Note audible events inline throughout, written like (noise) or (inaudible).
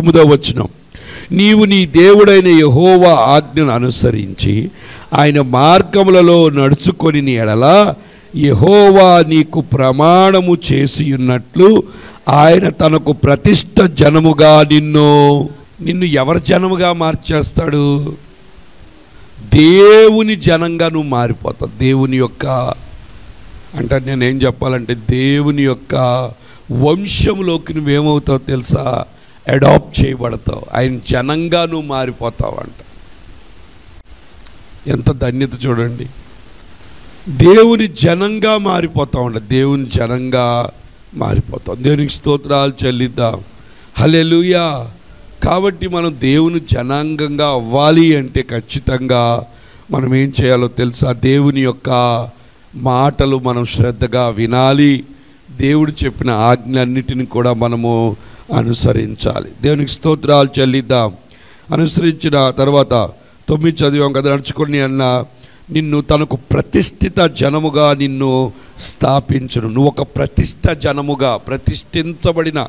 తొమ్మిదో వచనం. నీవు నీ దేవుడైన యహోవా ఆజ్ఞను అనుసరించి ఆయన మార్గములలో నడుచుకొని నీ ఎడల యహోవా నీకు ప్రమాణము చేసి ఉన్నట్లు ఆయన తనకు ప్రతిష్ట జనముగా నిన్ను. నిన్ను ఎవరి జనముగా మార్చేస్తాడు? దేవుని జనంగా నువ్వు మారిపోతావు. దేవుని యొక్క అంటే నేనేం చెప్పాలంటే దేవుని యొక్క వంశంలోకి నువ్వేమవుతావు తెలుసా? అడాప్ట్ చేయబడతావు. ఆయన జనంగా నువ్వు మారిపోతావు అంట ఎంత ధన్యత చూడండి. దేవుని జనంగా మారిపోతావు అంట దేవుని జనంగా మారిపోతాం దేవునికి స్తోత్రాలు చెల్లిద్దాం. హలెలుయా కాబట్టి మనం దేవుని జనాంగంగా అవ్వాలి అంటే ఖచ్చితంగా మనం ఏం చేయాలో తెలుసా? దేవుని యొక్క మాటలు మనం శ్రద్ధగా వినాలి. దేవుడు చెప్పిన ఆజ్ఞ అన్నిటిని కూడా మనము అనుసరించాలి. దేవునికి స్తోత్రాలు చెల్లిద్దాం. అనుసరించిన తర్వాత తొమ్మిది చదివాం కదా నడుచుకొని అన్న నిన్ను తనకు ప్రతిష్ఠిత జనముగా నిన్ను స్థాపించను. నువ్వు ఒక ప్రతిష్ట జనముగా ప్రతిష్ఠించబడిన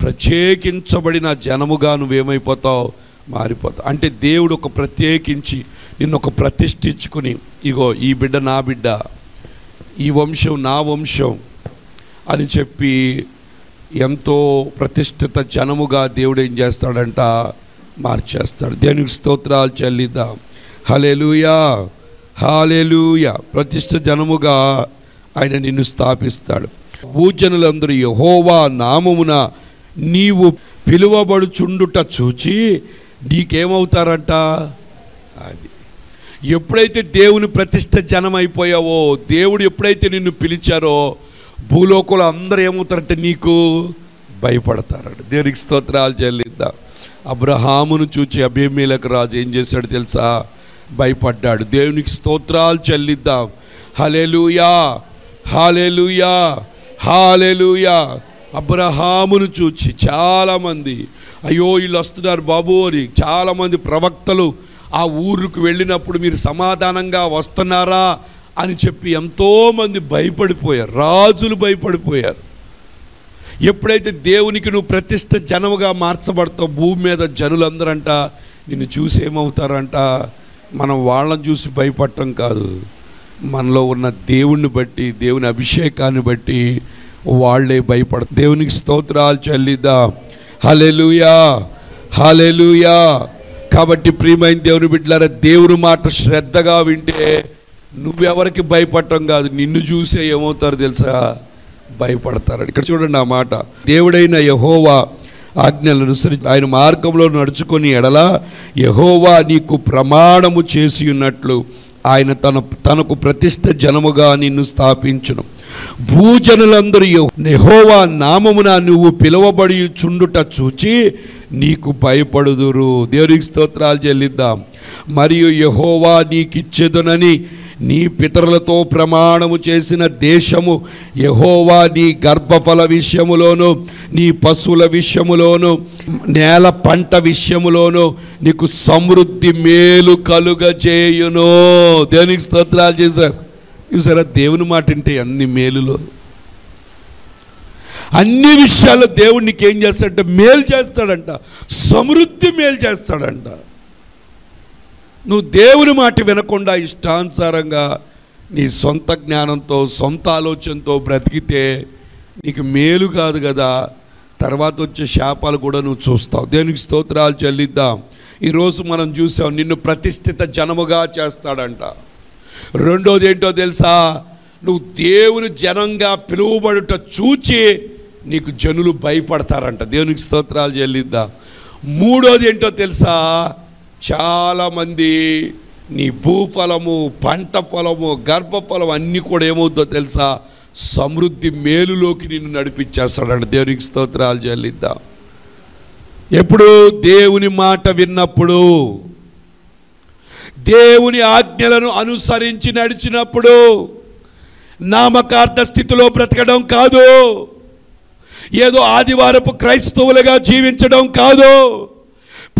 ప్రత్యేకించబడిన జనముగా నువ్వేమైపోతావు? మారిపోతావు. అంటే దేవుడు ఒక ప్రత్యేకించి నిన్ను ఒక ప్రతిష్ఠించుకుని ఇగో ఈ బిడ్డ నా బిడ్డ ఈ వంశం నా వంశం అని చెప్పి ఎంతో ప్రతిష్ఠిత జనముగా దేవుడు ఏం చేస్తాడంట? మార్చేస్తాడు. దేవునికి స్తోత్రాలు చెల్లిద్దాం. హలేలుయా హాలెలుయా ప్రతిష్ఠ జనముగా ఆయన నిన్ను స్థాపిస్తాడు. భూజనులందరూ యహోవా నామమున నీవు పిలువబడుచుండుట చూచి నీకేమవుతారంట? అది. ఎప్పుడైతే దేవుని ప్రతిష్ట జనం అయిపోయావో దేవుడు ఎప్పుడైతే నిన్ను పిలిచారో భూలోకులు అందరూ ఏమవుతారంటే నీకు భయపడతారంట. దేవునికి స్తోత్రాలు చెల్లిద్దాం. అబ్రహామును చూచి అభిమేలకు రాజు ఏం చేశాడు తెలుసా? భయపడ్డాడు. దేవునికి స్తోత్రాలు చెల్లిద్దాం. హలెలుయా హాలెలుయా హాలెలుయా అబ్రహామును చూచి చాలామంది అయ్యో వీళ్ళు వస్తున్నారు బాబు అని చాలామంది ప్రవక్తలు ఆ ఊరుకు వెళ్ళినప్పుడు మీరు సమాధానంగా వస్తున్నారా? అని చెప్పి ఎంతోమంది భయపడిపోయారు. రాజులు భయపడిపోయారు. ఎప్పుడైతే దేవునికి నువ్వు ప్రతిష్ట జనముగా మార్చబడతావు భూమి మీద జనులందరంట నిన్ను చూసి ఏమవుతారంట? మనం వాళ్ళని చూసి భయపడటం కాదు. మనలో ఉన్న దేవుణ్ణి బట్టి దేవుని అభిషేకాన్ని బట్టి వాళ్ళే భయపడ దేవునికి స్తోత్రాలు చల్లిద్దా. హలెలుయా హలెలుయా కాబట్టి ప్రియమైన దేవుని బిడ్డలారా దేవుని మాట శ్రద్ధగా వింటే నువ్వెవరికి భయపడటం కాదు నిన్ను చూసే ఏమవుతారు తెలుసా? భయపడతారు. ఇక్కడ చూడండి ఆ మాట. దేవుడైన యహోవా ఆజ్ఞలను అనుసరించి ఆయన మార్గంలో నడుచుకొని ఎడల యహోవా నీకు ప్రమాణము చేసి ఉన్నట్లు ఆయన తన తనకు ప్రతిష్ట జనముగా నిన్ను స్థాపించును. భూజనులందరూ యెహో- యెహోవా నామమున నువ్వు పిలువబడి చుండుట చూచి నీకు భయపడుదురు. దేవునికి స్తోత్రాలు చెల్లిద్దాం. మరియు యహోవా నీకిచ్చేదునని నీ పితరులతో ప్రమాణము చేసిన దేశము యహోవా నీ గర్భఫల విషయములోను నీ పశువుల విషయములోను నేల పంట విషయములోను నీకు సమృద్ధి మేలు కలుగజేయును. దేవునికి స్తోత్రాలు చేశారు. చూసారా దేవుని మాట అంటే అన్ని మేలులో. అన్ని విషయాల్లో దేవుడు ఏం చేస్తాడంటే? మేలు చేస్తాడంట. సమృద్ధి మేలు చేస్తాడంట. నువ్వు దేవుని మాట వినకుండా ఇష్టానుసారంగా నీ సొంత జ్ఞానంతో సొంత ఆలోచనతో బ్రతికితే నీకు మేలు కాదు కదా. తర్వాత వచ్చే శాపాలు కూడా నువ్వు చూస్తావు. దేనికి స్తోత్రాలు చెల్లిద్దాం. ఈరోజు మనం చూసాం నిన్ను ప్రతిష్ఠిత జనముగా చేస్తాడంట. రెండోది ఏంటో తెలుసా? నువ్వు దేవుని జనంగా పిలువబడుట చూచి నీకు జనులు భయపడతారంట. దేవునికి స్తోత్రాలు చెల్లిద్దాం. మూడోది ఏంటో తెలుసా? చాలామంది నీ భూఫలము పంట పొలము గర్భఫలం అన్నీ కూడా ఏమవుతుందో తెలుసా? సమృద్ధి మేలులోకి నిన్ను నడిపించేస్తాడంట. దేవునికి స్తోత్రాలు చెల్లిద్దాం. ఎప్పుడు దేవుని మాట విన్నప్పుడు దేవుని ఆజ్ఞలను అనుసరించి నడిచినప్పుడు నామకార్థ స్థితిలో బ్రతకడం కాదు. ఏదో ఆదివారపు క్రైస్తవులుగా జీవించడం కాదు.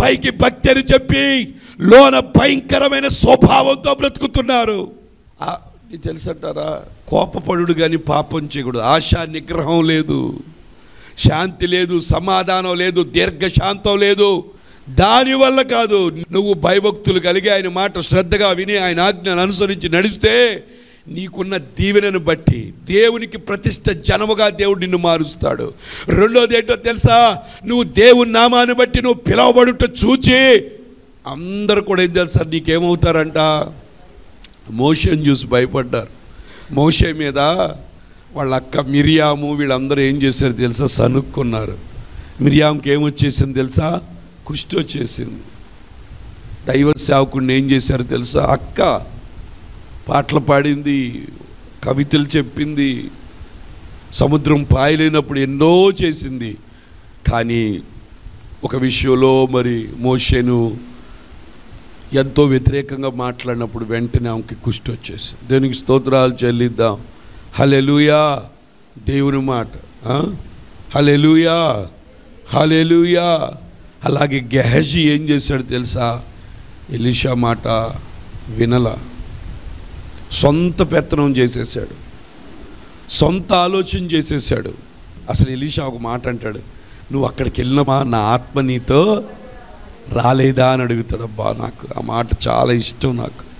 పైకి భక్తి అని చెప్పి లోన భయంకరమైన స్వభావంతో బ్రతుకుతున్నారు. తెలుసంటారా? కోపపడుడు కానీ పాపం చేయకూడదు. ఆశా నిగ్రహం లేదు. శాంతి లేదు సమాధానం లేదు దీర్ఘశాంతం లేదు. దానివల్ల కాదు నువ్వు భయభక్తులు కలిగి ఆయన మాట శ్రద్ధగా విని ఆయన ఆజ్ఞను అనుసరించి నడిస్తే నీకున్న దీవెనను బట్టి దేవునికి ప్రతిష్ట జనముగా దేవుడు నిన్ను మారుస్తాడు. రెండోది ఏంటో తెలుసా? నువ్వు దేవుని నామాన్ని బట్టి నువ్వు పిలవబడుట చూచి అందరు కూడా ఏం తెలుసా? నీకేమవుతారంట? మోషన్ చూసి భయపడ్డారు. మోషే మీద వాళ్ళ అక్క మిరియాము వీళ్ళందరూ ఏం చేశారు తెలుసా? సనుక్కున్నారు మిరియాంకి ఏమొచ్చేసింది తెలుసా? కుష్టి వచ్చేసింది దైవ సేవకుడిని ఏం చేశారు తెలుసా? అక్క పాటలు పాడింది కవితలు చెప్పింది సముద్రం పాయలేనప్పుడు ఎన్నో చేసింది. కానీ ఒక విషయంలో మరి మోషేను ఎంతో వ్యతిరేకంగా మాట్లాడినప్పుడు వెంటనే ఆమెకి కుష్టి వచ్చేసి దేనికి స్తోత్రాలు చెల్లిద్దాం. హలెలుయా దేవుని మాట. హలెలుయా హలెలుయా అలాగే గెహజీ ఏం చేశాడు తెలుసా? ఎలిషా మాట వినల. సొంత పెత్తనం చేసేసాడు. సొంత ఆలోచన చేసేసాడు. అసలు ఎలీషా ఒక మాట అంటాడు నువ్వు అక్కడికి వెళ్ళినమా నా ఆత్మ నీతో రాలేదా? అని అడుగుతాడు అబ్బా నాకు ఆ మాట చాలా ఇష్టం నాకు.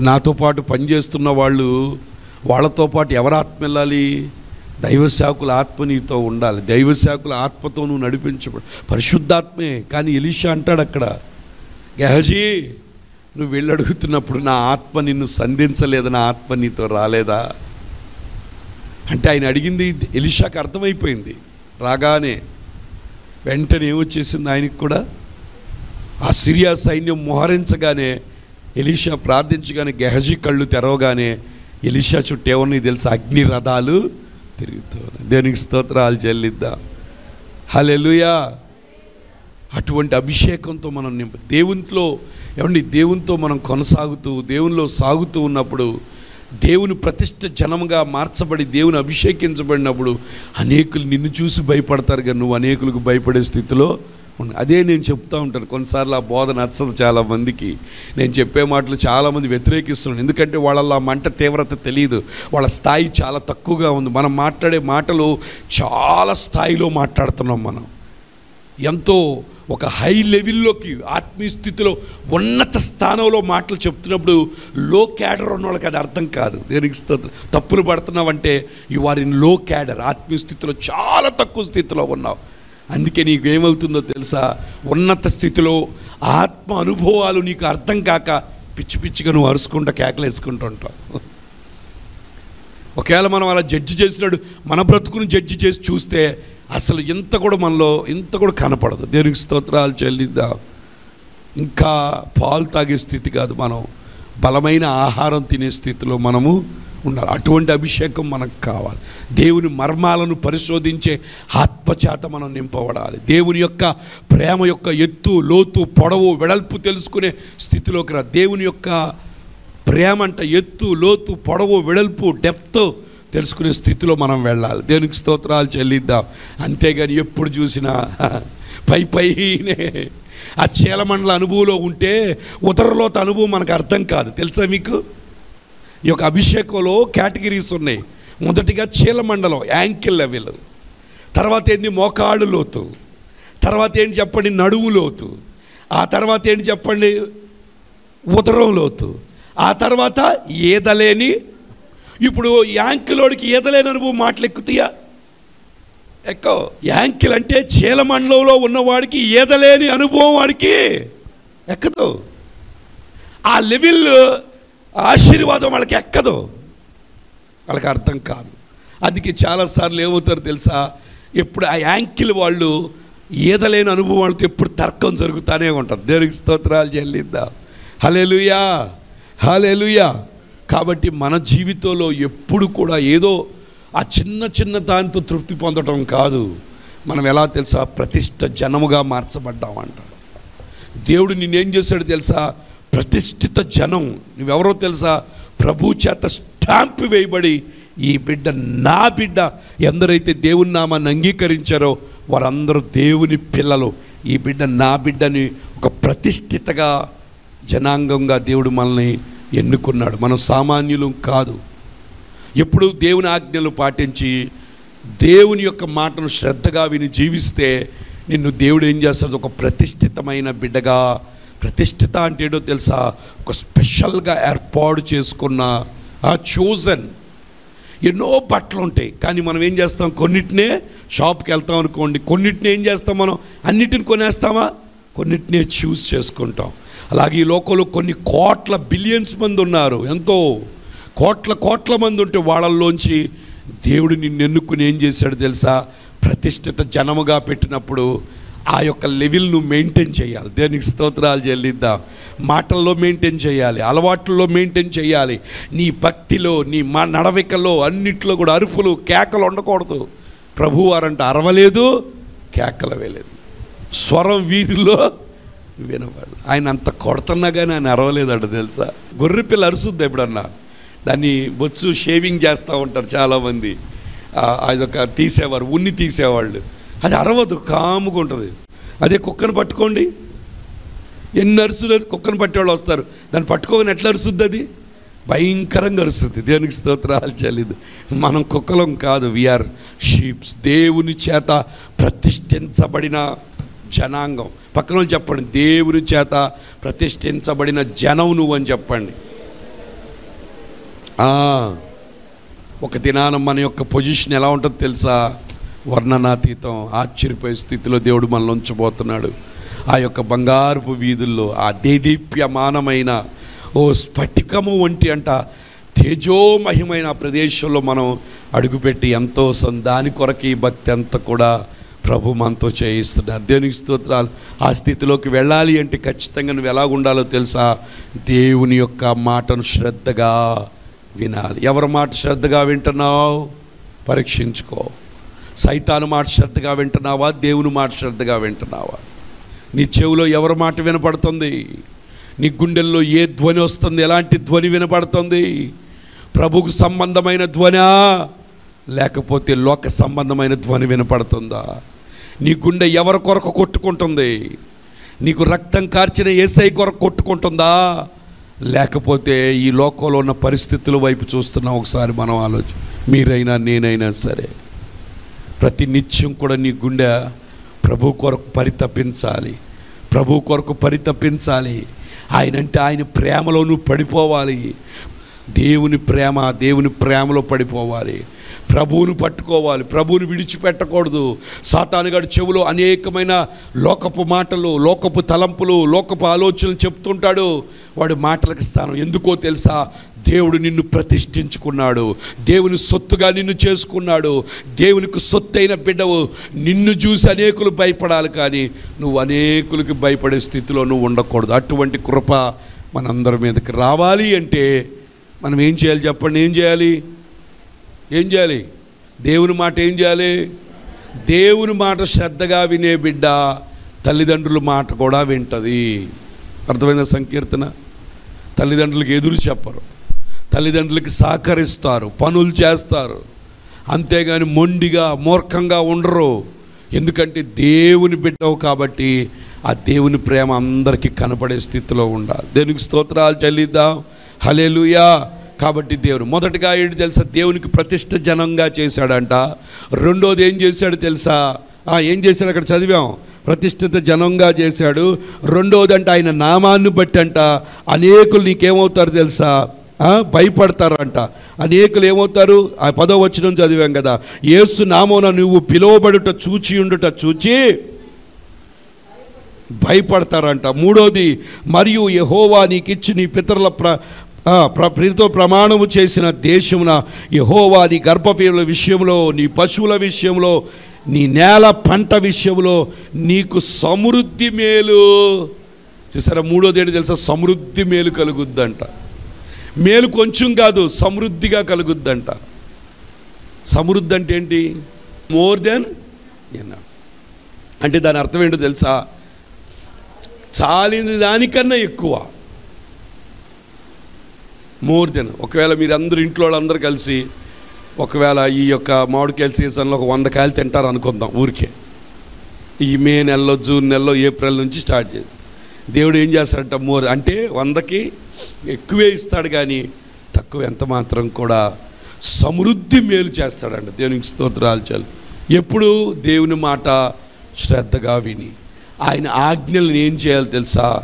నాతో పాటు పనిచేస్తున్న వాళ్ళు వాళ్ళతో పాటు ఎవరు ఆత్మ వెళ్ళాలి? దైవశాకులు ఆత్మ నీతో ఉండాలి. దైవశాకుల ఆత్మతో నువ్వు నడిపించబడు పరిశుద్ధాత్మే కానీ ఎలీషా అంటాడు అక్కడ గెహజీ నువ్వు వెళ్ళి అడుగుతున్నప్పుడు నా ఆత్మ నిన్ను సంధించలేదు? నా ఆత్మ నీతో రాలేదా? అంటే ఆయన అడిగింది ఎలిషాకి అర్థమైపోయింది. రాగానే వెంటనే ఏమొచ్చేసింది ఆయనకి కూడా? ఆ సిరియా సైన్యం మోహరించగానే ఎలీషా ప్రార్థించగానే గెహజీ కళ్ళు తెరవగానే ఎలీషా చుట్టూ ఏమన్నాయి తెలుసా? అగ్ని రథాలు తిరుగుతున్నాయి దేనికి స్తోత్రాలు చెల్లిద్దాం. హలెలుయా అటువంటి అభిషేకంతో మనం నింప దేవునిలో ఏమండి దేవునితో మనం కొనసాగుతూ దేవునిలో సాగుతూ ఉన్నప్పుడు దేవుని ప్రతిష్ట జనముగా మార్చబడి దేవుని అభిషేకించబడినప్పుడు అనేకులు నిన్ను చూసి భయపడతారు కానీ నువ్వు అనేకులకు భయపడే స్థితిలో అదే నేను చెప్తా ఉంటాను. కొన్నిసార్లు ఆ బోధ నచ్చదు చాలా మందికి. నేను చెప్పే మాటలు చాలామంది వ్యతిరేకిస్తున్నాను ఎందుకంటే వాళ్ళ మంట తీవ్రత తెలియదు వాళ్ళ స్థాయి చాలా తక్కువగా ఉంది. మనం మాట్లాడే మాటలు చాలా స్థాయిలో మాట్లాడుతున్నాం మనం. ఎంతో ఒక హై లెవెల్లోకి ఆత్మీయ స్థితిలో ఉన్నత స్థానంలో మాటలు చెప్తున్నప్పుడు లో క్యాడర్ ఉన్న వాళ్ళకి అది అర్థం కాదు. దేనికి తప్పులు పడుతున్నావంటే యు ఆర్ ఇన్లో క్యాడర్ ఆత్మీయ స్థితిలో చాలా తక్కువ స్థితిలో ఉన్నావు. అందుకే నీకు ఏమవుతుందో తెలుసా? ఉన్నత స్థితిలో ఆత్మ అనుభవాలు నీకు అర్థం కాక పిచ్చి పిచ్చిగా నువ్వు అరుచుకుంటా కేకలు వేసుకుంటూ ఉంటావు. ఒకవేళ మనం అలా జడ్జి చేసినాడు మన బ్రతుకును జడ్జి చేసి చూస్తే అసలు ఇంత కూడా మనలో ఇంత కూడా కనపడదు. దేవునికి స్తోత్రాలు చెల్లిద్దా. ఇంకా పాలు తాగే స్థితి కాదు మనం. బలమైన ఆహారం తినే స్థితిలో మనము ఉండాలి. అటువంటి అభిషేకం మనకు కావాలి. దేవుని మర్మాలను పరిశోధించే ఆత్మచేత మనం నింపబడాలి. దేవుని యొక్క ప్రేమ యొక్క ఎత్తు లోతు పొడవు వెడల్పు తెలుసుకునే స్థితిలోకి రా. దేవుని యొక్క ప్రేమ అంటే ఎత్తు లోతు పొడవు వెడల్పు డెప్త్ తెలుసుకునే స్థితిలో మనం వెళ్ళాలి. దేనికి స్తోత్రాలు చెల్లిద్దాం. అంతేగాని ఎప్పుడు చూసినా (laughs) పై పైనే. ఆ చీలమండల అనుభవంలో ఉంటే ఉదరలోత అనుభవం మనకు అర్థం కాదు. తెలుసా మీకు? ఈ యొక్క అభిషేకంలో కేటగిరీస్ ఉన్నాయి. మొదటిగా చీలమండలం యాంకిల్ లెవెల్. తర్వాత ఏంటి మోకాళ్ళు లోతు. తర్వాత ఏంటి చెప్పండి? నడువు లోతు. ఆ తర్వాత ఏంటి చెప్పండి? ఉదరం లోతు. ఆ తర్వాత ఈదలేని ఇప్పుడు యాంకిలోడికి ఈదలేని అనుభవం మాటలు ఎక్కుతాయా ఎక్కో యాంకిల్ అంటే చీలమండలంలో ఉన్నవాడికి ఈదలేని అనుభవం వాడికి ఎక్కదు. ఆ లెవెల్ ఆశీర్వాదం వాళ్ళకి ఎక్కదు. వాళ్ళకి అర్థం కాదు. అందుకే చాలాసార్లు ఏమవుతారు తెలుసా? ఎప్పుడు ఆ యాంకిల్ వాళ్ళు ఈదలేని అనుభవం వాళ్ళతో ఎప్పుడు తర్కం జరుగుతూనే ఉంటుంది. దేవునికి స్తోత్రాలు చెల్లిద్దాం. హలెలుయా హాలేలుయా కాబట్టి మన జీవితంలో ఎప్పుడు కూడా ఏదో ఆ చిన్న చిన్న దానితో తృప్తి పొందడం కాదు. మనం ఎలా తెలుసా? ప్రతిష్ట జనముగా మార్చబడ్డామంటాడు దేవుడు నిన్నేం చేశాడు తెలుసా? ప్రతిష్ఠిత జనం. నువ్వెవరో తెలుసా? ప్రభు చేత స్టాంప్ వేయబడి ఈ బిడ్డ నా బిడ్డ ఎందరైతే దేవుని నామాన్ని అంగీకరించారో వారందరూ దేవుని పిల్లలు. ఈ బిడ్డ నా బిడ్డని ఒక ప్రతిష్ఠితగా జనాంగంగా దేవుడు మనల్ని ఎన్నుకున్నాడు. మనం సామాన్యులు కాదు. ఎప్పుడు దేవుని ఆజ్ఞలు పాటించి దేవుని యొక్క మాటను శ్రద్ధగా విని జీవిస్తే నిన్ను దేవుడు ఏం చేస్తాడు? ఒక ప్రతిష్ఠితమైన బిడ్డగా ప్రతిష్ఠిత అంటే ఏంటో తెలుసా? ఒక స్పెషల్గా ఏర్పాటు చేసుకున్న ఆ చూజన్ ఎన్నో బట్టలు ఉంటాయి. కానీ మనం ఏం చేస్తాం? కొన్నిటినే షాప్కి వెళ్తాం అనుకోండి. కొన్నిటిని ఏం చేస్తాం మనం? అన్నిటిని కొనేస్తామా? కొన్నిటినే చూస్ చేసుకుంటాం. అలాగే ఈ లోకంలో కొన్ని కోట్ల బిలియన్స్ మంది ఉన్నారు. ఎంతో కోట్ల కోట్ల మంది ఉంటే వాళ్ళల్లోంచి దేవుడు నిన్ను ఎన్నుకుని ఏం చేశాడు తెలుసా? ప్రతిష్ఠిత జనముగా పెట్టినప్పుడు ఆ యొక్క లెవెల్ను మెయింటైన్ చేయాలి. దేనికి స్తోత్రాలు చెల్లిద్దాం? మాటల్లో మెయింటైన్ చేయాలి. అలవాట్లలో మెయింటైన్ చేయాలి. నీ భక్తిలో నీ మా నడవికలో అన్నిట్లో కూడా అరుపులు కేకలు ఉండకూడదు. ప్రభువారంట అరవలేదు కేకలు వేయలేదు. స్వరం వీధిలో వినవాడు. ఆయన అంత కొడుతున్నా కానీ ఆయన అరవలేదంట తెలుసా? గొర్రె పిల్ల అరుస్తుంది ఎప్పుడన్నా? దాన్ని బొచ్చు షేవింగ్ చేస్తూ ఉంటారు చాలామంది. అదొక తీసేవారు ఉన్ని తీసేవాళ్ళు. అది అరవదు కాముగా ఉంటుంది. అదే కుక్కను పట్టుకోండి. ఎన్ని అరుసులు కుక్కను పట్టేవాళ్ళు వస్తారు. దాన్ని పట్టుకోగానే ఎట్లా అరుస్తుంది అది? భయంకరంగా అరుస్తుంది. దేవునికి స్తోత్రాలు చెల్లిదు. మనం కుక్కలం కాదు వీఆర్ షీప్స్ దేవుని చేత ప్రతిష్ఠించబడిన జనాంగం. పక్కన చెప్పండి దేవుని చేత ప్రతిష్ఠించబడిన జనం నువ్వు అని చెప్పండి. ఒక దినాన మన యొక్క పొజిషన్ ఎలా ఉంటుందో తెలుసా? వర్ణనాతీతం ఆశ్చర్యపోయే స్థితిలో దేవుడు మనల్ని ఉంచబోతున్నాడు. ఆ యొక్క బంగారపు వీధుల్లో ఆ దేదీప్యమానమైన ఓ స్ఫటికము వంటి అంట తేజోమహిమైన ప్రదేశంలో మనం అడుగుపెట్టి ఎంతో సం- దాని కొరకు ఈ భక్తి అంతా కూడా ప్రభు మనతో చేయిస్తున్నారు దేవునికి స్తోత్రాలు. ఆ స్థితిలోకి వెళ్ళాలి అంటే ఖచ్చితంగా నువ్వు ఎలా ఉండాలో తెలుసా? దేవుని యొక్క మాటను శ్రద్ధగా వినాలి. ఎవరి మాట శ్రద్ధగా వింటున్నావు? పరీక్షించుకో. సైతాను మాట శ్రద్ధగా వింటున్నావా? దేవుని మాట శ్రద్ధగా వింటున్నావా? నీ చెవిలో ఎవరి మాట వినపడుతుంది? నీ గుండెల్లో ఏ ధ్వని వస్తుంది? ఎలాంటి ధ్వని వినపడుతుంది? ప్రభుకు సంబంధమైన ధ్వనా? లేకపోతే లోక సంబంధమైన ధ్వని వినపడుతుందా? నీ గుండె ఎవరి కొరకు కొట్టుకుంటుంది? నీకు రక్తం కార్చిన ఏసై కొరకు కొట్టుకుంటుందా? లేకపోతే ఈ లోకంలో ఉన్న పరిస్థితుల వైపు చూస్తున్నాం ఒకసారి మనం ఆలోచన మీరైనా నేనైనా సరే. ప్రతి నిత్యం కూడా నీ గుండె ప్రభు కొరకు పరితపించాలి. ప్రభు కొరకు పరితపించాలి. ఆయన అంటే ఆయన ప్రేమలో నువ్వు పడిపోవాలి. దేవుని ప్రేమ దేవుని ప్రేమలో పడిపోవాలి. ప్రభువును పట్టుకోవాలి ప్రభువుని విడిచిపెట్టకూడదు. సాతానుగాడు చెవులో అనేకమైన లోకపు మాటలు లోకపు తలంపులు లోకపు ఆలోచనలు చెప్తుంటాడు. వాడు మాటలకు స్థానం ఎందుకో తెలుసా? దేవుడు నిన్ను ప్రతిష్ఠించుకున్నాడు. దేవుని సొత్తుగా నిన్ను చేసుకున్నాడు. దేవునికి సొత్తైన బిడ్డవు నిన్ను చూసి అనేకులు భయపడాలి కానీ నువ్వు అనేకులకి భయపడే స్థితిలో నువ్వు ఉండకూడదు. అటువంటి కృప మనందరి మీదకి రావాలి అంటే మనం ఏం చేయాలి చెప్పండి? ఏం చేయాలి? ఏం చేయాలి? దేవుని మాట ఏం చేయాలి? దేవుని మాట శ్రద్ధగా వినే బిడ్డ తల్లిదండ్రుల మాట కూడా వింటది. అర్థమైన సంకీర్తన? తల్లిదండ్రులకు ఎదురు చెప్పరు. తల్లిదండ్రులకి సహకరిస్తారు పనులు చేస్తారు. అంతేగాని మొండిగా మూర్ఖంగా ఉండరు. ఎందుకంటే దేవుని బిడ్డవు కాబట్టి ఆ దేవుని ప్రేమ అందరికీ కనపడే స్థితిలో ఉండాలి. దేనికి స్తోత్రాలు చెల్లిద్దాం. హలేలుయా కాబట్టి దేవుడు మొదటగా ఏంటి తెలుసా? దేవునికి ప్రతిష్ట జనంగా చేశాడంట. రెండోది ఏం చేశాడు తెలుసా? ఏం చేశాడు అక్కడ చదివాం? ప్రతిష్ఠిత జనంగా చేశాడు. రెండోది అంటే ఆయన నామాన్ని బట్టి అంట అనేకులు నీకేమవుతారు తెలుసా? భయపడతారంట. అనేకులు ఏమవుతారు? ఆ పదో వచ్చిన చదివాం కదా. ఏసు నామోన నువ్వు పిలువబడుట చూచి ఉండుట చూచి భయపడతారంట. మూడోది మరియు యహోవా నీకిచ్చి నీ పితరుల ప్ర ప్రీతితో ప్రమాణము చేసిన దేశమున యహోవా నీ విషయంలో నీ పశువుల విషయంలో నీ నేల పంట విషయంలో నీకు సమృద్ధి మేలు. చూసారా మూడోది ఏంటి తెలుసా? సమృద్ధి మేలు కలుగుద్దంట. మేలు కొంచెం కాదు సమృద్ధిగా కలుగుద్దంట. సమృద్ధి అంటే ఏంటి? More than enough. అంటే దాని అర్థం ఏంటో తెలుసా? చాలింది దానికన్నా ఎక్కువ. More than. ఒకవేళ మీరు అందరూ ఇంట్లో వాళ్ళందరూ కలిసి ఒకవేళ ఈ యొక్క మామిడికాయల సీజన్లో ఒక వంద కాయలు తింటారు అనుకుందాం ఊరికే. ఈ మే నెలలో జూన్ నెలలో ఏప్రిల్ నుంచి స్టార్ట్ చేసి. దేవుడు ఏం చేస్తాడంట మోర్ అంటే వందకి ఎక్కువే ఇస్తాడు కానీ తక్కువ ఎంత మాత్రం కూడా సమృద్ధి మేలు చేస్తాడంట. దేవునికి స్తోత్రాలు చాలు. ఎప్పుడు దేవుని మాట శ్రద్ధగా విని. ఆయన ఆజ్ఞలను ఏం చేయాలి తెలుసా?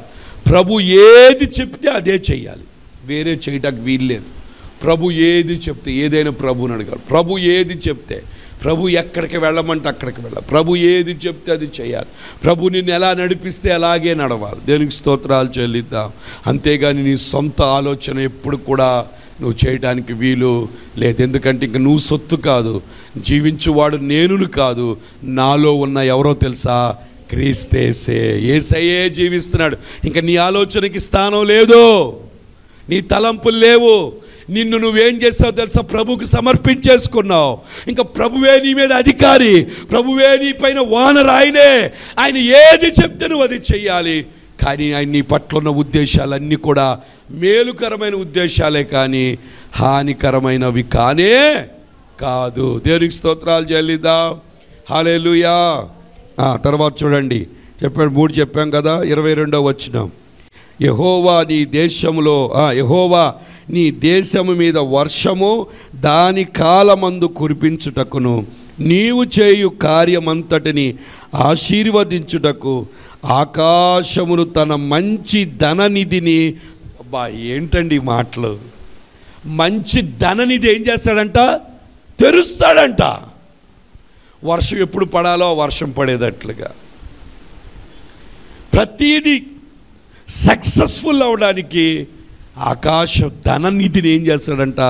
ప్రభు ఏది చెప్తే అదే చేయాలి వేరే చేయటానికి వీల్లేదు. ప్రభు ఏది చెప్తే ఏదైనా ప్రభుని అడగాలి. ప్రభు ఏది చెప్తే ప్రభు ఎక్కడికి వెళ్ళమంటే అక్కడికి వెళ్ళాలి. ప్రభు ఏది చెప్తే అది చేయాలి. ప్రభు నిన్ను ఎలా నడిపిస్తే అలాగే నడవాలి. దేనికి స్తోత్రాలు చెల్లిద్దాం. అంతేగాని నీ సొంత ఆలోచన ఎప్పుడు కూడా నువ్వు చేయడానికి వీలు లేదు. ఎందుకంటే ఇంక నువ్వు సొత్తు కాదు. జీవించువాడు నేనును కాదు. నాలో ఉన్న ఎవరో తెలుసా? క్రీస్తేసే. ఏసయ్యే జీవిస్తున్నాడు. ఇంకా నీ ఆలోచనకి స్థానం లేదు. నీ తలంపులు లేవు. నిన్ను నువ్వేం చేస్తావు తెలుసా? ప్రభుకు సమర్పించేసుకున్నావు. ఇంకా ప్రభువే నీ మీద అధికారి. ప్రభువే నీ పైన వానర్ ఆయనే. ఆయన ఏది చెప్తే నువ్వు అది చెయ్యాలి. కానీ ఆయన నీ పట్ల ఉన్న ఉద్దేశాలన్నీ కూడా మేలుకరమైన ఉద్దేశాలే కానీ హానికరమైనవి కానే కాదు. దేవునికి స్తోత్రాలు చెల్లిద్దాం. హాలేలుయా తర్వాత చూడండి. చెప్పాడు మూడు చెప్పాం కదా? ఇరవై రెండో వచ్చినాం యహోవా నీ దేశములో ఆ, యహోవా నీ దేశము మీద వర్షము దాని కాలమందు కురిపించుటకును. నీవు చేయు కార్యమంతటిని ఆశీర్వదించుటకు ఆకాశమును తన మంచి ధననిధిని అబ్బా ఏంటండి మాటలు? మంచి ధననిధి ఏం చేస్తాడంట? తెరుస్తాడంట. వర్షం ఎప్పుడు పడాలో వర్షం పడేటట్లుగా. ప్రతీది సక్సెస్ఫుల్ అవడానికి ఆకాశ ధననిధిని ఏం చేస్తాడంట?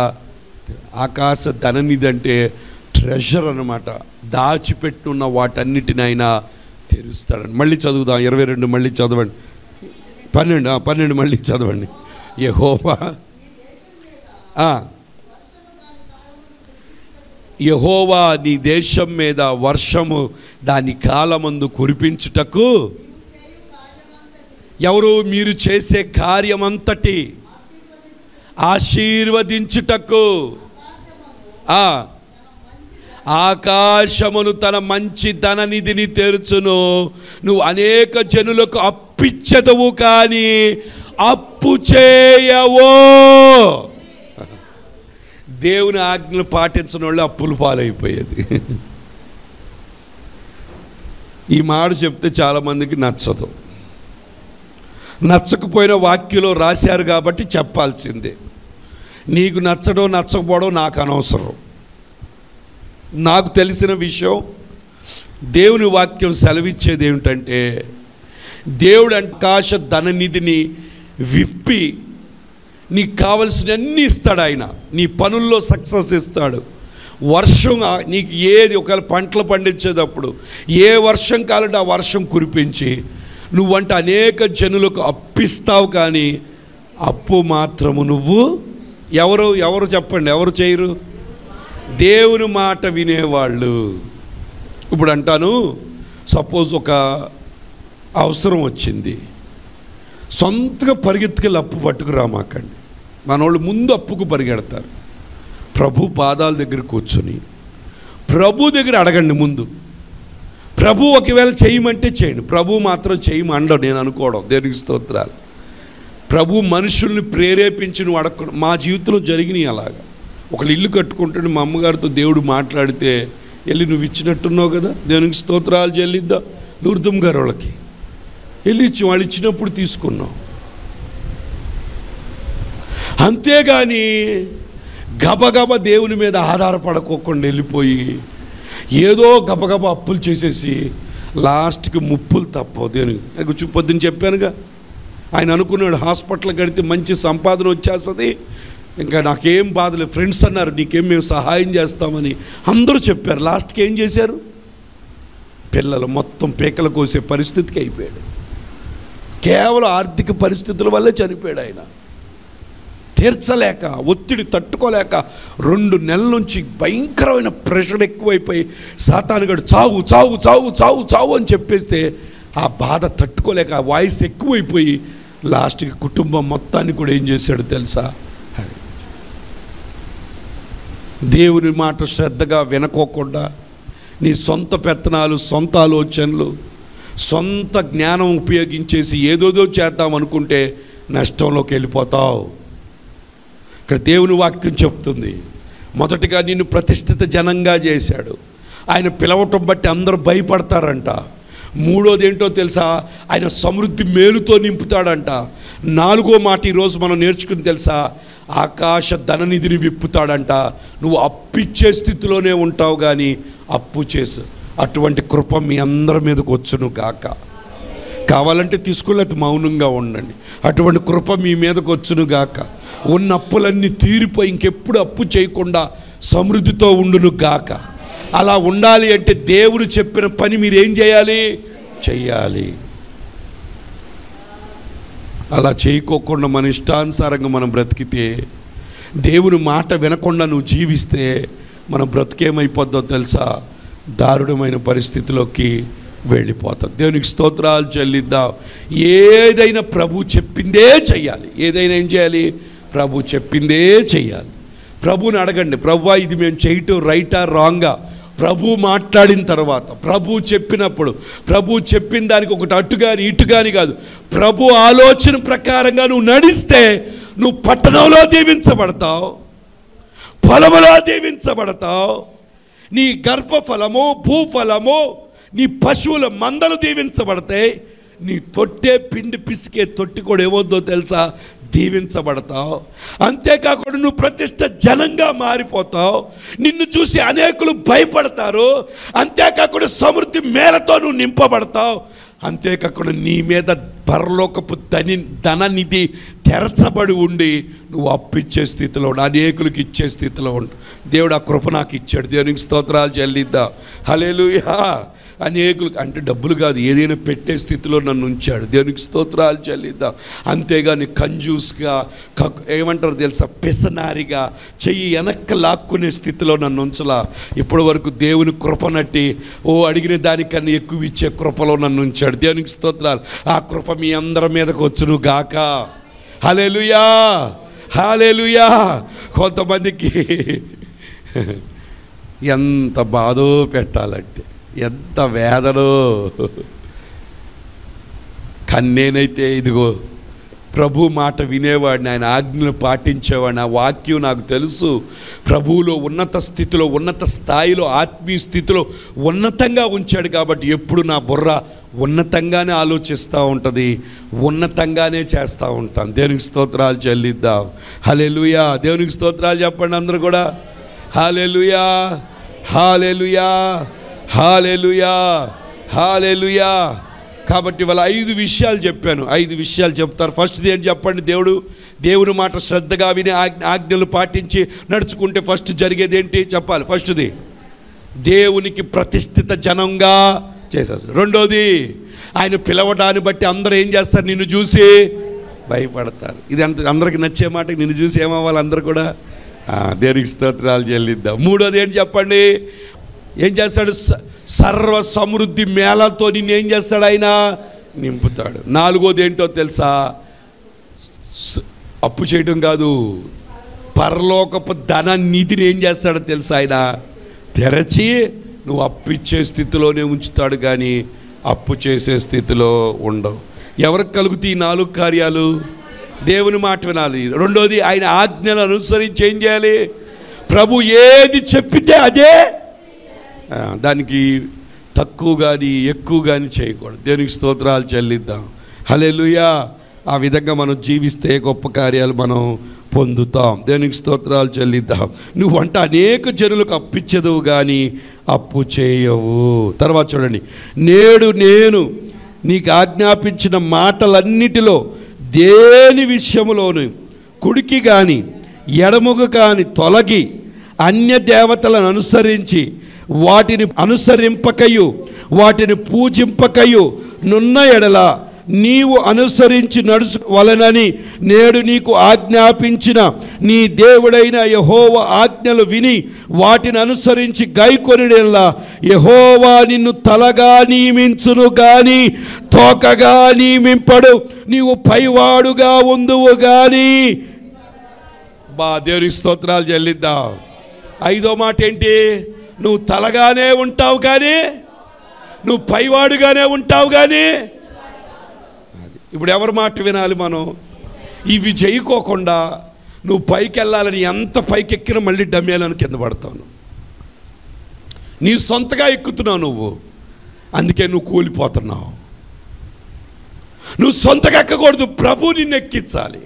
ఆకాశ ధననిధి అంటే ట్రెషర్ అనమాట దాచిపెట్టున్న వాటన్నిటిని ఆయన తెరుస్తాడని. మళ్ళీ చదువుదాం. ఇరవై రెండు మళ్ళీ చదవండి. పన్నెండు పన్నెండు మళ్ళీ చదవండి. ఏ హోవా యహోవా నీ దేశం మీద వర్షము దాని కాలమందు కురిపించుటకు ఎవరు మీరు చేసే కార్యమంతటి ఆశీర్వదించుటకు? ఆ. ఆకాశమును తన మంచి ధననిధిని తెరుచును. నువ్వు అనేక జనులకు అప్పిచ్చదవు కానీ అప్పు చేయవో. దేవుని ఆజ్ఞలు పాటించిన వాళ్ళు అప్పులు పాలైపోయేది. ఈ మాట చెప్తే చాలామందికి నచ్చదు. నచ్చకపోయిన వాక్యంలో రాశారు కాబట్టి చెప్పాల్సిందే. నీకు నచ్చడం నచ్చకపోవడం నాకు అనవసరం. నాకు తెలిసిన విషయం దేవుని వాక్యం సెలవిచ్చేది ఏమిటంటే దేవుడు ఆకాశ ధననిధిని విప్పి నీకు కావలసినన్ని ఇస్తాడు ఆయన. నీ పనుల్లో సక్సెస్ ఇస్తాడు. వర్షం నీకు ఏది ఒకవేళ పంటలు పండించేటప్పుడు ఏ వర్షం కాలంటే ఆ వర్షం కురిపించి నువ్వంటే అనేక జనులకు అప్పిస్తావు కానీ అప్పు మాత్రము నువ్వు ఎవరు ఎవరు చెప్పండి ఎవరు చేయరు? దేవుని మాట వినేవాళ్ళు. ఇప్పుడు అంటాను సపోజ్ ఒక అవసరం వచ్చింది. సొంతగా పరిగెత్తుకెళ్ళి అప్పు పట్టుకురామాకండి మనోళ్ళు ముందు అప్పుకు పరిగెడతారు. ప్రభు పాదాల దగ్గర కూర్చొని ప్రభు దగ్గర అడగండి ముందు. ప్రభు ఒకవేళ చేయమంటే చేయండి. ప్రభు మాత్రం చేయమండవు నేను అనుకోవడం. దేనికి స్తోత్రాలు. ప్రభు మనుషుల్ని ప్రేరేపించి నువ్వు అడగ మా జీవితంలో జరిగినాయి అలాగా. ఒకళ్ళు ఇల్లు కట్టుకుంటుంటే మా అమ్మగారితో దేవుడు మాట్లాడితే వెళ్ళి నువ్వు ఇచ్చినట్టున్నావు కదా దేవునికి స్తోత్రాలు చెల్లిద్దా లూర్దం గారు వాళ్ళకి. వెళ్ళి ఇచ్చి వాళ్ళు ఇచ్చినప్పుడు తీసుకున్నాం. అంతేగాని గబగబ దేవుని మీద ఆధారపడకోకుండా వెళ్ళిపోయి ఏదో గబగబ అప్పులు చేసేసి లాస్ట్కి ముప్పులు తప్పవు దేనికి పొద్దున్న చెప్పానుగా. ఆయన అనుకున్నాడు హాస్పిటల్ కడితే మంచి సంపాదన వచ్చేస్తుంది. ఇంకా నాకేం బాధలేదు ఫ్రెండ్స్ అన్నారు నీకేం మేము సహాయం చేస్తామని. అందరూ చెప్పారు. లాస్ట్కి ఏం చేశారు? పిల్లలు మొత్తం పీకలు కోసే పరిస్థితికి అయిపోయాడు. కేవలం ఆర్థిక పరిస్థితుల వల్లే చనిపోయాడు ఆయన. తీర్చలేక ఒత్తిడి తట్టుకోలేక రెండు నెలల నుంచి భయంకరమైన ప్రెషర్ ఎక్కువైపోయి సాతానుగడు చావు చావు చావు చావు చావు అని చెప్పేస్తే ఆ బాధ తట్టుకోలేక ఆ వాయిస్ ఎక్కువైపోయి లాస్ట్కి కుటుంబం మొత్తాన్ని కూడా ఏం చేశాడు తెలుసా? దేవుని మాట శ్రద్ధగా వినకోకుండా నీ సొంత పెత్తనాలు సొంత ఆలోచనలు సొంత జ్ఞానం ఉపయోగించేసి ఏదోదో చేద్దాం అనుకుంటే నష్టంలోకి వెళ్ళిపోతావు. ఇక్కడ దేవుని వాక్యం చెప్తుంది. మొదటిగా నిన్ను ప్రతిష్ఠిత జనంగా చేశాడు. ఆయన పిలవటం బట్టి అందరూ భయపడతారంట. మూడోది ఏంటో తెలుసా? ఆయన సమృద్ధి మేలుతో నింపుతాడంట. నాలుగో మాట ఈరోజు మనం నేర్చుకుని తెలుసా? ఆకాశ ధననిధిని విప్పుతాడంట. నువ్వు అప్పిచ్చే స్థితిలోనే ఉంటావు కానీ అప్పు చేసు. అటువంటి కృప మీ అందరి మీదకి వచ్చును గాక. కావాలంటే తీసుకోలేదు మౌనంగా ఉండండి. అటువంటి కృప మీ మీదకు వచ్చును గాక ఉన్న అప్పులన్నీ తీరిపోయి ఇంకెప్పుడు అప్పు చేయకుండా సమృద్ధితో ఉండును గాక అలా ఉండాలి అంటే దేవుడు చెప్పిన పని మీరు ఏం చేయాలి? చెయ్యాలి. అలా చేయకోకుండా మన ఇష్టానుసారంగా మనం బ్రతికితే దేవుని మాట వినకుండా నువ్వు జీవిస్తే మన బ్రతికేమైపోద్దో తెలుసా? దారుణమైన పరిస్థితిలోకి వెళ్ళిపోతాం. దేవునికి స్తోత్రాలు చెల్లిద్దాం. ఏదైనా ప్రభు చెప్పిందే చెయ్యాలి. ఏదైనా ఏం చేయాలి? ప్రభు చెప్పిందే చెయ్యాలి. ప్రభుని అడగండి ప్రభు ఇది మేము చేయటం రైటా రాంగా? ప్రభు మాట్లాడిన తర్వాత ప్రభు చెప్పినప్పుడు ప్రభు చెప్పిన దానికి ఒకటి అటు కానీ ఇటు కానీ కాదు. ప్రభు ఆలోచన ప్రకారంగా నువ్వు నడిస్తే నువ్వు పట్టణంలో దీవించబడతావు. పొలములో దీవించబడతావు. నీ గర్భఫలము భూఫలము నీ పశువుల మందలు దీవించబడతాయి నీ తొట్టే పిండి పిసికే తొట్టి కూడా ఏమవుద్దో తెలుసా? దీవించబడతావు. అంతేకాకుండా నువ్వు ప్రతిష్ట జనంగా మారిపోతావు. నిన్ను చూసి అనేకులు భయపడతారు. అంతేకాకుండా సమృద్ధి మేరతో నువ్వు నింపబడతావు. అంతేకాకుండా నీ మీద పరలోకపు ధని ధననిధి తెరచబడి ఉండి నువ్వు అప్పిచ్చే స్థితిలో ఉండు అనేకులకు ఇచ్చే స్థితిలో ఉండు. దేవుడు ఆ కృప నాకు ఇచ్చాడు. దేవునికి స్తోత్రాలు చెల్లిద్దా. హలేలుయా అనేకులు అంటే డబ్బులు కాదు ఏదైనా పెట్టే స్థితిలో నన్ను ఉంచాడు. దేవునికి స్తోత్రాలు చెల్లిద్దాం. అంతేగాని కంజూస్గా క ఏమంటారు తెలుసా? పిసనారిగా చెయ్యి వెనక్కి లాక్కునే స్థితిలో నన్ను ఉంచలా. ఇప్పటి వరకు దేవుని కృపనట్టి ఓ అడిగిన దానికన్నా ఎక్కువ ఇచ్చే కృపలో నన్ను ఉంచాడు. దేవునికి స్తోత్రాలు. ఆ కృప మీ అందరి మీదకు వచ్చును గాక. హలేలుయా హాలేలుయా కొంతమందికి (laughs) ఎంత బాధో పెట్టాలంటే. ఎంత వేదనో. కన్నేనైతే ఇదిగో ప్రభు మాట వినేవాడిని ఆయన ఆజ్ఞలు పాటించేవాడిని ఆ వాక్యం నాకు తెలుసు. ప్రభువులో ఉన్నత స్థితిలో ఉన్నత స్థాయిలో ఆత్మీయ స్థితిలో ఉన్నతంగా ఉంచాడు కాబట్టి ఎప్పుడు నా బుర్ర ఉన్నతంగానే ఆలోచిస్తూ ఉంటుంది ఉన్నతంగానే చేస్తూ ఉంటాను. దేవునికి స్తోత్రాలు చెల్లిద్దాం. హలెలుయా దేవునికి స్తోత్రాలు చెప్పండి అందరూ కూడా. Hallelujah hallelujah hallelujah hallelujah. కాబట్టి వాళ్ళ ఐదు విషయాలు చెప్పాను. ఐదు విషయాలు చెప్తారు. ఫస్ట్ది ఏం చెప్పండి? దేవుడు దేవుని మాట శ్రద్ధగా విని ఆజ్ఞ ఆజ్ఞలు పాటించి నడుచుకుంటే ఫస్ట్ జరిగేది ఏంటి? చెప్పాలి. ఫస్ట్ది దేవునికి ప్రతిష్ఠిత జనంగా చేసేస్తారు రెండోది ఆయన పిలవడాన్ని బట్టి అందరూ ఏం చేస్తారు? నిన్ను చూసి భయపడతారు. ఇది అంత అందరికి నచ్చే మాట. నిన్ను చూసి ఏమవ్వాలి? అందరు కూడా దేవునికి స్తోత్రాలు చెల్లిద్దాం. మూడోది ఏంటి చెప్పండి? ఏం చేస్తాడు? స- సర్వ సమృద్ధి మేళతో నిన్ను ఏం చేస్తాడు ఆయన? నింపుతాడు. నాలుగోది ఏంటో తెలుసా? అప్పు చేయడం కాదు. పరలోకపు ధన నిధిని ఏం చేస్తాడో తెలుసా ఆయన? తెరచి నువ్వు అప్పు ఇచ్చే స్థితిలోనే ఉంచుతాడు కానీ అప్పు చేసే స్థితిలో ఉండవు. ఎవరికి కలుగుతాయి ఈ నాలుగు కార్యాలు? దేవుని మాట వినాలి. రెండోది ఆయన ఆజ్ఞలు అనుసరించి ఏం చేయాలి? ప్రభు ఏది చెప్పితే అదే దానికి తక్కువ కానీ ఎక్కువ కానీ చేయకూడదు. దేవునికి స్తోత్రాలు చెల్లిద్దాం. హల్లెలూయా. ఆ విధంగా మనం జీవిస్తే గొప్ప కార్యాలు మనం పొందుతాం. దేవునికి స్తోత్రాలు చెల్లిద్దాం. నువ్వు వంట అనేక జనులకు అప్పిచ్చదువు కానీ అప్పు చేయవు. తర్వాత చూడండి. నేడు నేను నీకు ఆజ్ఞాపించిన మాటలన్నిటిలో దేని విషయములోను కుడికి కానీ ఎడముకు కానీ తొలగి అన్య దేవతలను అనుసరించి వాటిని అనుసరింపకయు వాటిని పూజింపకయు నున్న ఎడల నీవు అనుసరించి నడుచువలనని నేడు నీకు ఆజ్ఞాపించిన నీ దేవుడైన యహోవ ఆజ్ఞలు విని వాటిని అనుసరించి గైకొనిడెల్లా యహోవా నిన్ను తలగా నియమించును గాని తోకగా నియమింపడు నీవు పైవాడుగా ఉందువు గాని. బా దేవుని స్తోత్రాలు చెల్లిద్దాం. ఐదో మాట ఏంటి నువ్వు తలగానే ఉంటావు కానీ నువ్వు పైవాడుగానే ఉంటావు కానీ. అది. ఇప్పుడు ఎవరి మాట వినాలి మనం? ఇవి చేయకోకుండా నువ్వు పైకి వెళ్ళాలని ఎంత పైకి ఎక్కినా మళ్ళీ డమ్మేలను కింద పడతావు నీ సొంతగా ఎక్కుతున్నావు నువ్వు. అందుకే నువ్వు కూలిపోతున్నావు. నువ్వు సొంతగా ఎక్కకూడదు. ప్రభు నిన్ను ఎక్కించాలి.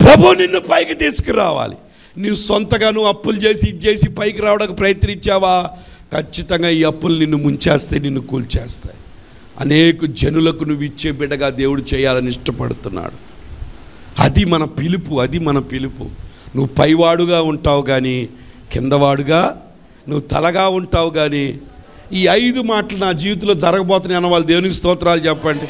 ప్రభు నిన్ను పైకి తీసుకురావాలి. నువ్వు సొంతగా నువ్వు అప్పులు చేసి ఇది చేసి పైకి రావడానికి ప్రయత్నించావా? ఖచ్చితంగా ఈ అప్పులు నిన్ను ముంచేస్తే నిన్ను కూల్చేస్తాయి. అనేక జనులకు నువ్వు ఇచ్చే బిడ్డగా దేవుడు చేయాలని ఇష్టపడుతున్నాడు. అది మన పిలుపు అది మన పిలుపు. నువ్వు పైవాడుగా ఉంటావు కానీ కిందవాడుగా నువ్వు తలగా ఉంటావు కానీ ఈ ఐదు మాటలు నా జీవితంలో జరగబోతున్నాయి అన్న వాళ్ళు దేవునికి స్తోత్రాలు చెప్పండి.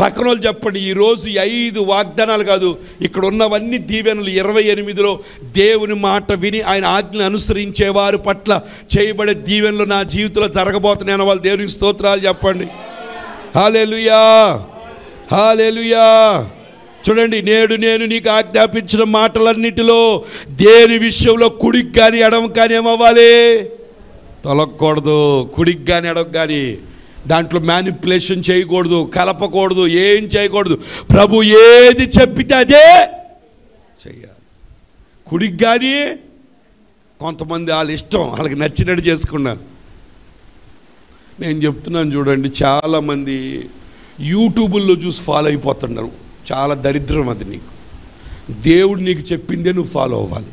పక్కన వాళ్ళు చెప్పండి ఈరోజు ఐదు వాగ్దానాలు కాదు ఇక్కడ ఉన్నవన్నీ దీవెనలు. ఇరవై ఎనిమిదిలో దేవుని మాట విని ఆయన ఆజ్ఞను అనుసరించే వారి పట్ల చేయబడే దీవెనలు నా జీవితంలో జరగబోతున్నాయని వాళ్ళు దేవునికి స్తోత్రాలు చెప్పండి. హాలేలుయా హాలేలుయా చూడండి నేడు నేను నీకు ఆజ్ఞాపించిన మాటలన్నిటిలో దేని విషయంలో కుడికి కానీ ఎడమ కానీ ఏమవ్వాలి? తొలగకూడదు కుడికి కానీ ఎడమ కానీ దాంట్లో మ్యానిపులేషన్ చేయకూడదు కలపకూడదు ఏం చేయకూడదు. ప్రభు ఏది చెప్పితే అదే చెయ్యాలి. కుడికి కానీ కొంతమంది వాళ్ళ ఇష్టం వాళ్ళకి నచ్చినట్టు చేసుకున్నారు. నేను చెప్తున్నాను చూడండి చాలామంది యూట్యూబుల్లో చూసి ఫాలో అయిపోతున్నారు. చాలా దరిద్రం అది నీకు. దేవుడు నీకు చెప్పిందే నువ్వు ఫాలో అవ్వాలి.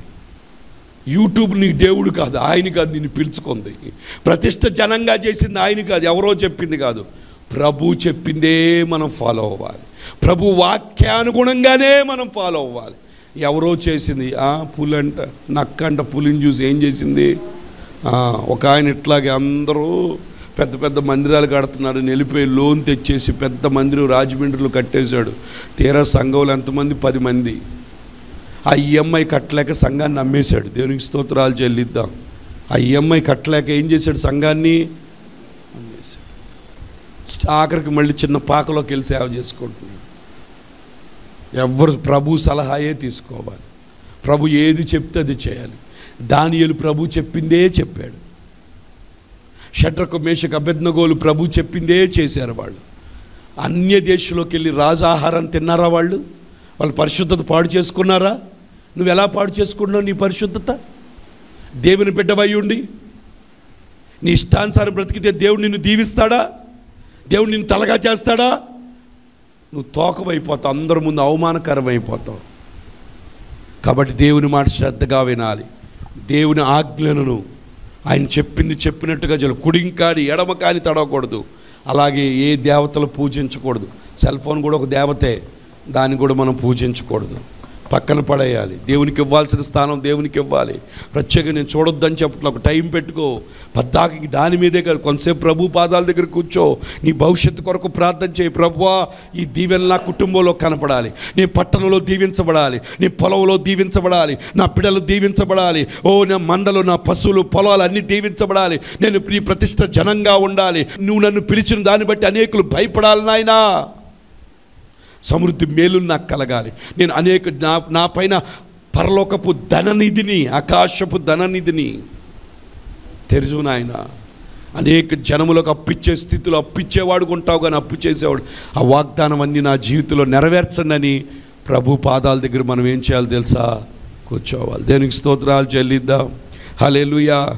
యూట్యూబ్ నీకు దేవుడు కాదు ఆయన కాదు నిన్ను పిలుచుకుంది. ప్రతిష్ట జనంగా చేసింది ఆయన కాదు ఎవరో చెప్పింది కాదు. ప్రభు చెప్పిందే మనం ఫాలో అవ్వాలి. ప్రభు వాక్యానుగుణంగానే మనం ఫాలో అవ్వాలి. ఎవరో చేసింది ఆ పులంట నక్కంట పులిని చూసి ఏం చేసింది? ఒక ఆయన ఇట్లాగే అందరూ పెద్ద పెద్ద మందిరాలు కడుతున్నారు నిలిపోయి లోన్ తెచ్చేసి పెద్ద మందిరం రాజమండ్రిలో కట్టేశాడు. తీరా సంఘంలో ఎంతమంది? పది మంది. ఆ ఈఎంఐ కట్టలేక సంఘాన్ని అమ్మేశాడు దేవునికి స్తోత్రాలు చెల్లిద్దాం. ఆ ఈఎంఐ కట్టలేక ఏం చేశాడు? సంఘాన్ని ఆఖరికి మళ్ళీ చిన్న పాకలోకి వెళ్ళి సేవ చేసుకుంటున్నాడు. ఎవరు ప్రభు సలహాయే తీసుకోవాలి. ప్రభు ఏది చెప్తే అది చేయాలి. దానియలు ప్రభు చెప్పిందే చెప్పాడు. షట్రకు మేషకు అభ్యర్థనగోలు ప్రభు చెప్పిందే చేశారు వాళ్ళు. అన్య దేశంలోకి వెళ్ళి రాజాహారం తిన్నారా వాళ్ళు? వాళ్ళు పరిశుద్ధత పాడు చేసుకున్నారా? నువ్వు ఎలా పాడు చేసుకుంటున్నావు నీ పరిశుద్ధత? దేవుని బిడ్డవై ఉండి. నీ ఇష్టానుసారం బ్రతికితే దేవుడు నిన్ను దీవిస్తాడా? దేవుడు నిన్ను తలగా చేస్తాడా? నువ్వు తోకమైపోతావు అందరి ముందు అవమానకరం అయిపోతావు కాబట్టి దేవుని మాట శ్రద్ధగా వినాలి. దేవుని ఆజ్ఞలను ఆయన చెప్పింది చెప్పినట్టుగా చెల్లు కుడిం కాని ఎడమ కాని తడవకూడదు. అలాగే ఏ దేవతలు పూజించకూడదు. సెల్ ఫోన్ కూడా ఒక దేవతే దాన్ని కూడా మనం పూజించకూడదు. పక్కన పడేయాలి. దేవునికి ఇవ్వాల్సిన స్థానం దేవునికి ఇవ్వాలి. ప్రత్యేకంగా నేను చూడొద్దని చెప్పట్లో. ఒక టైం పెట్టుకో. పద్దాకి దాని మీదే కాదు. కొంతసేపు ప్రభు పాదాల దగ్గర కూర్చో. నీ భవిష్యత్తు కొరకు ప్రార్థన చేయి. ప్రభువా ఈ దీవెన నా కుటుంబంలో కనపడాలి. నీ పట్టణంలో దీవించబడాలి. నీ పొలంలో దీవించబడాలి. నా పిడలు దీవించబడాలి. ఓ నా మండలు నా పశువులు పొలాలు అన్నీ దీవించబడాలి. నేను నీ ప్రతిష్ట జనంగా ఉండాలి. నువ్వు నన్ను పిలిచిన దాన్ని బట్టి అనేకులు భయపడాలి నాయనా. సమృద్ధి మేలు నాకు కలగాలి. నేను అనేక నా నా పైన పరలోకపు ధననిధిని ఆకాశపు ధననిధిని తెరుచు నాయన. అనేక జనములకు అప్పిచ్చే స్థితిలో అప్పిచ్చేవాడు ఉంటావు కానీ అప్పు చేసేవాడు. ఆ వాగ్దానం అన్నీ నా జీవితంలో నెరవేర్చండి అని ప్రభు పాదాల దగ్గర మనం ఏం చేయాలి తెలుసా? కూర్చోవాలి. దేనికి స్తోత్రాలు చెల్లిద్దాం? హలేలుయా